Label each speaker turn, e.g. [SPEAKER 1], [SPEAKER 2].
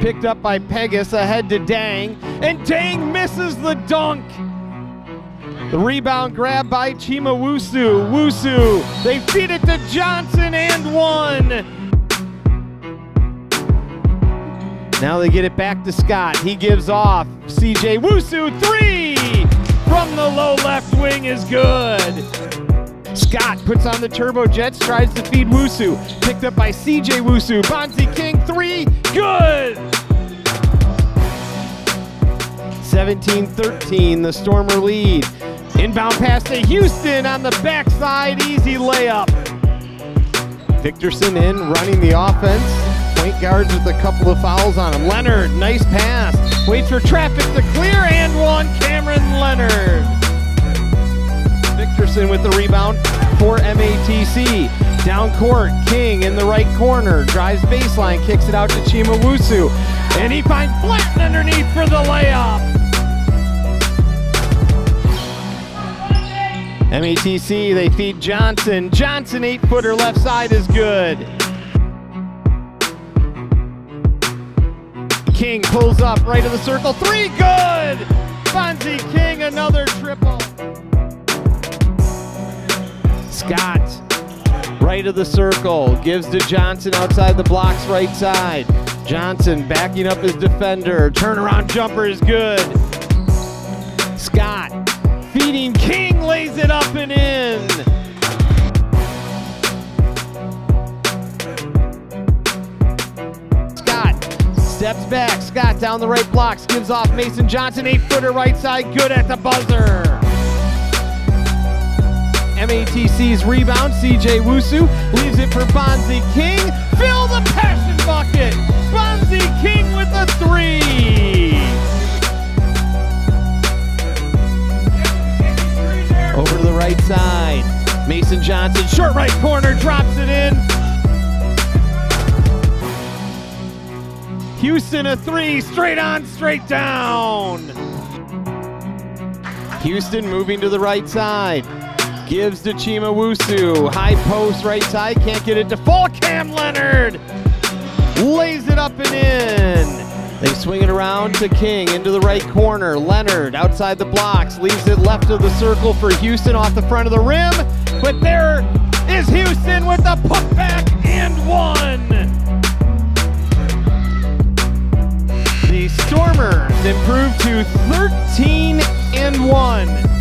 [SPEAKER 1] picked up by Pegas ahead to Dang, and Dang misses the dunk. The rebound grab by Chima Wusu. Wusu, they feed it to Johnson and one. Now they get it back to Scott. He gives off. CJ Wusu, three from the low left wing is good. Scott puts on the turbo jets, tries to feed Wusu. Picked up by CJ Wusu. Bonzi King, three, good. 17-13, the Stormer lead. Inbound pass to Houston on the backside, easy layup. Victorson in, running the offense. Point guards with a couple of fouls on him. Leonard, nice pass. Waits for traffic to clear, and one, Cameron Leonard. Victorson with the rebound for MATC. Down court, King in the right corner. Drives baseline, kicks it out to Chima Wusu. And he finds Blanton underneath for the layup. MATC, they feed Johnson. Johnson, eight footer left side is good. King pulls up right of the circle. Three, good! Fonzie King, another triple. Scott, right of the circle, gives to Johnson outside the blocks right side. Johnson backing up his defender. Turnaround jumper is good. Scott feeding King, lays it up and in. Scott steps back. Scott down the right blocks, gives off Mason Johnson, eight footer right side, good at the buzzer. MATC's rebound, CJ Wusu leaves it for Bonzi King. Fill the passion bucket. Bonzi King with a three. Over to the right side. Mason Johnson, short right corner, drops it in. Houston a three, straight on, straight down. Houston moving to the right side. Gives to Chima Wusu. High post right side, can't get it to fall. Cam Leonard lays it up and in. They swing it around to King into the right corner. Leonard outside the blocks, leaves it left of the circle for Houston off the front of the rim. But there is Houston with the putback and one. The Stormers improve to 13 and 1.